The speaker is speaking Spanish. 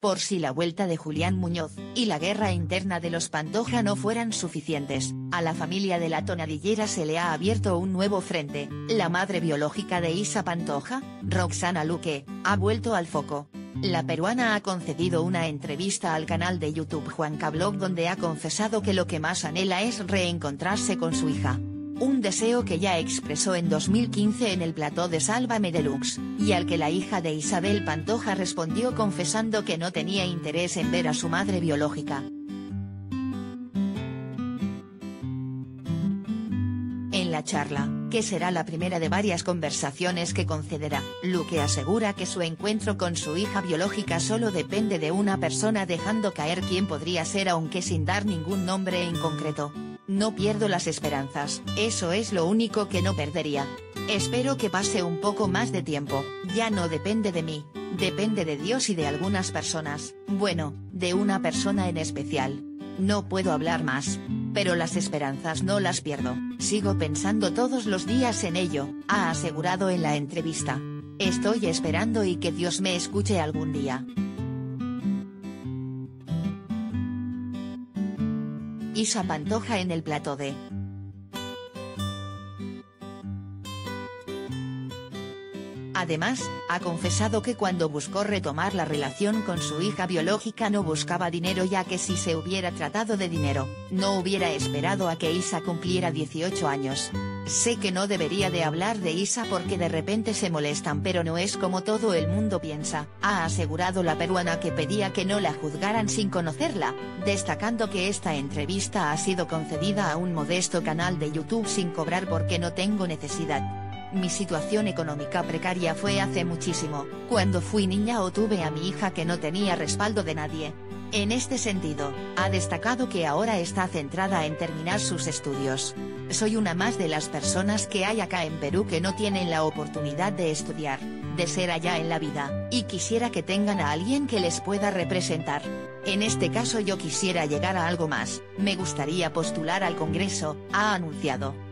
Por si la vuelta de Julián Muñoz, y la guerra interna de los Pantoja no fueran suficientes, a la familia de la tonadillera se le ha abierto un nuevo frente, la madre biológica de Isa Pantoja, Roxana Luque, ha vuelto al foco. La peruana ha concedido una entrevista al canal de YouTube Juan Cablog donde ha confesado que lo que más anhela es reencontrarse con su hija un deseo que ya expresó en 2015 en el plató de Sálvame Deluxe, y al que la hija de Isabel Pantoja respondió confesando que no tenía interés en ver a su madre biológica. En la charla, que será la primera de varias conversaciones que concederá, Luque asegura que su encuentro con su hija biológica solo depende de una persona dejando caer quién podría ser aunque sin dar ningún nombre en concreto. No pierdo las esperanzas, eso es lo único que no perdería. Espero que pase un poco más de tiempo, ya no depende de mí, depende de Dios y de algunas personas, bueno, de una persona en especial. No puedo hablar más. Pero las esperanzas no las pierdo, sigo pensando todos los días en ello, ha asegurado en la entrevista. Estoy esperando y que Dios me escuche algún día. Isa Pantoja en el plato de Además, ha confesado que cuando buscó retomar la relación con su hija biológica no buscaba dinero ya que si se hubiera tratado de dinero, no hubiera esperado a que Isa cumpliera 18 años. Sé que no debería de hablar de Isa porque de repente se molestan pero no es como todo el mundo piensa, ha asegurado la peruana que pedía que no la juzgaran sin conocerla, destacando que esta entrevista ha sido concedida a un modesto canal de YouTube sin cobrar porque no tengo necesidad. Mi situación económica precaria fue hace muchísimo, cuando fui niña o tuve a mi hija que no tenía respaldo de nadie. En este sentido, ha destacado que ahora está centrada en terminar sus estudios. Soy una más de las personas que hay acá en Perú que no tienen la oportunidad de estudiar, de ser allá en la vida, y quisiera que tengan a alguien que les pueda representar. En este caso yo quisiera llegar a algo más, me gustaría postular al Congreso, ha anunciado.